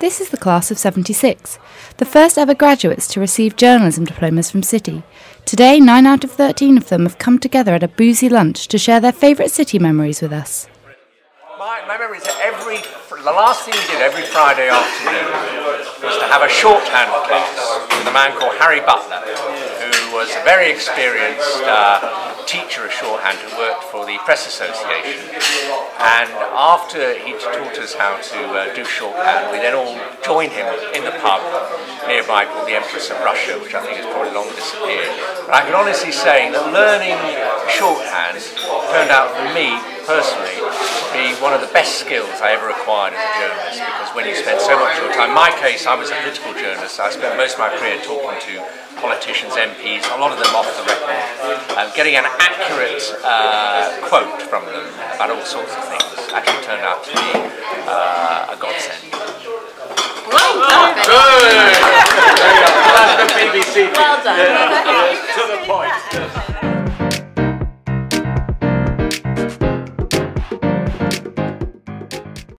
This is the class of 76, the first ever graduates to receive journalism diplomas from City. Today, 9 out of 13 of them have come together at a boozy lunch to share their favourite City memories with us. My, my memory is that every, the last thing we did every Friday afternoon was to have a shorthand class with a man called Harry Butler, was a very experienced uh, teacher of shorthand who worked for the Press Association. And after he'd taught us how to uh, do shorthand, we then all joined him in the pub nearby called the Empress of Russia, which I think has probably long disappeared. But I can honestly say that learning shorthand turned out for me personally to be one of the best skills I ever acquired as a journalist because when you spend so much time, in my case I was a political journalist, I spent most of my career talking to politicians, MPs, a lot of them off the record, um, getting an accurate uh, quote from them about all sorts of things actually turned out to be uh, a godsend. Well done. Good. BBC. Well done.